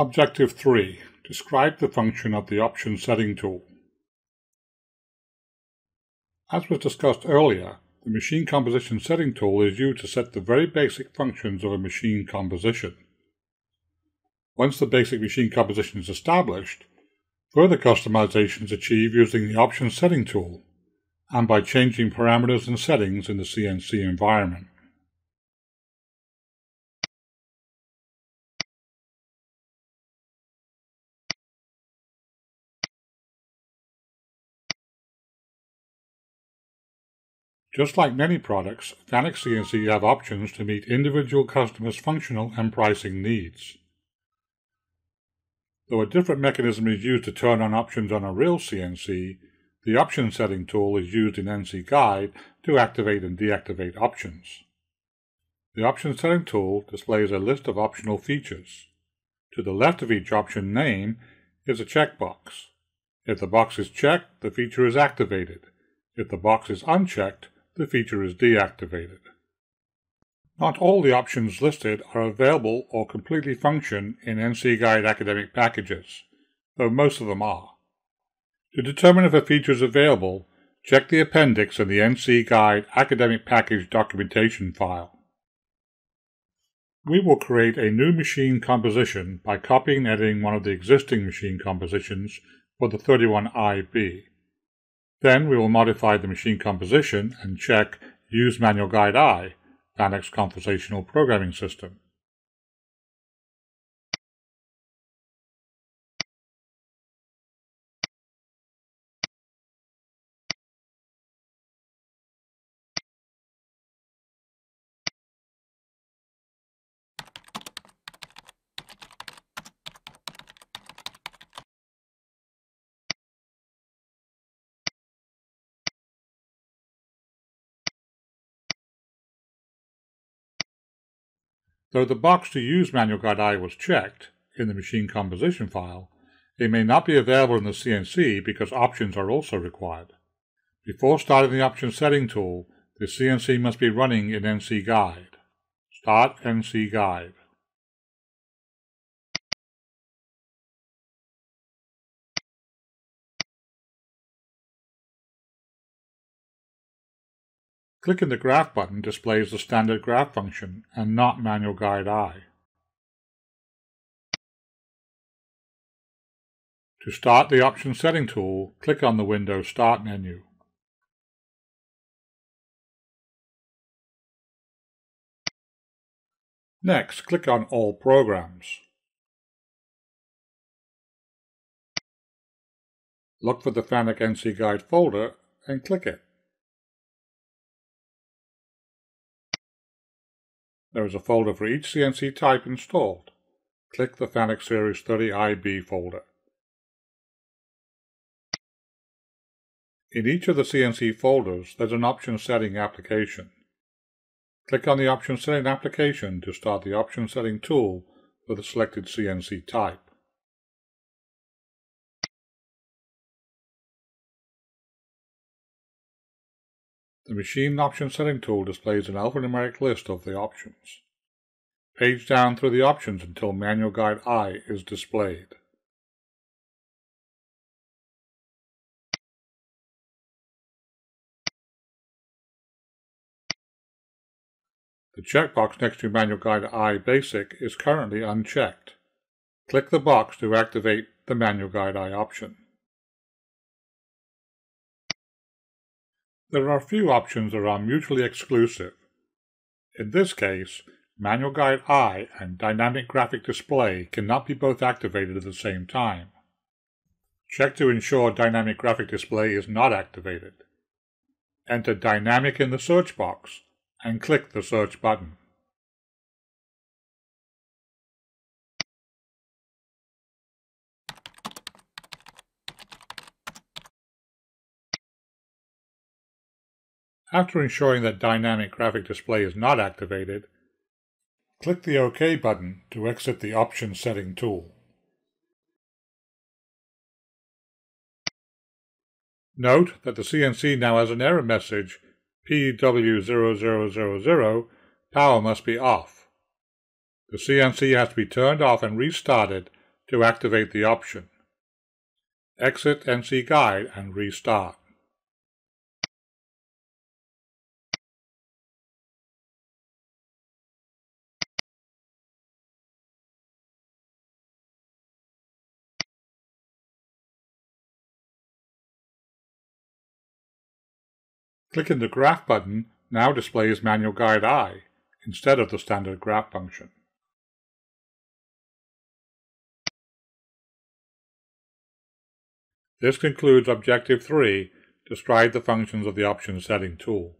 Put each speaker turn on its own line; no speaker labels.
Objective 3. Describe the function of the option setting tool. As was discussed earlier, the machine composition setting tool is used to set the very basic functions of a machine composition. Once the basic machine composition is established, further customization is achieved using the option setting tool and by changing parameters and settings in the CNC environment. Just like many products, Fanuc CNC have options to meet individual customers' functional and pricing needs. Though a different mechanism is used to turn on options on a real CNC, the option setting tool is used in NC Guide to activate and deactivate options. The option setting tool displays a list of optional features. To the left of each option name is a checkbox. If the box is checked, the feature is activated. If the box is unchecked, the feature is deactivated. Not all the options listed are available or completely function in NC Guide academic packages, though most of them are. To determine if a feature is available, check the appendix in the NC Guide academic package documentation file. We will create a new machine composition by copying and editing one of the existing machine compositions for the 31IB. Then we will modify the machine composition and check Use Manual Guide I, Fanuc's conversational programming system. Though the box to use Manual Guide I was checked in the machine composition file, it may not be available in the CNC because options are also required. Before starting the option setting tool, the CNC must be running in NC Guide. Start NC Guide. Clicking the Graph button displays the standard graph function and not Manual Guide I. To start the Option Setting tool, click on the Windows Start menu. Next, click on All Programs. Look for the FANUC NC Guide folder and click it. There is a folder for each CNC type installed. Click the FANUC Series 30IB folder. In each of the CNC folders, there's an option setting application. Click on the option setting application to start the option setting tool for the selected CNC type. The Machine Option Setting tool displays an alphanumeric list of the options. Page down through the options until Manual Guide I is displayed. The checkbox next to Manual Guide I Basic is currently unchecked. Click the box to activate the Manual Guide I option. There are a few options that are mutually exclusive. In this case, Manual Guide I and Dynamic Graphic Display cannot be both activated at the same time. Check to ensure Dynamic Graphic Display is not activated. Enter Dynamic in the search box and click the search button. After ensuring that Dynamic Graphic Display is not activated, click the OK button to exit the Option Setting tool. Note that the CNC now has an error message PW0000, power must be off. The CNC has to be turned off and restarted to activate the option. Exit NC Guide and restart. Clicking the Graph button now displays Manual Guide I instead of the standard graph function. This concludes Objective 3, Describe the functions of the Option Setting tool.